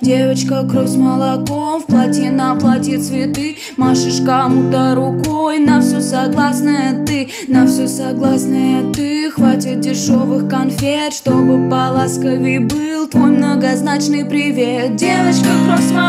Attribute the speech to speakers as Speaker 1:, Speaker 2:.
Speaker 1: Девочка кровь с молоком, в платье на платье цветы. Машешь кому-то рукой, на все согласная ты На все согласная ты. Хватит дешевых конфет, чтобы поласковей был Твой многозначный привет. Девочка кровь с молоком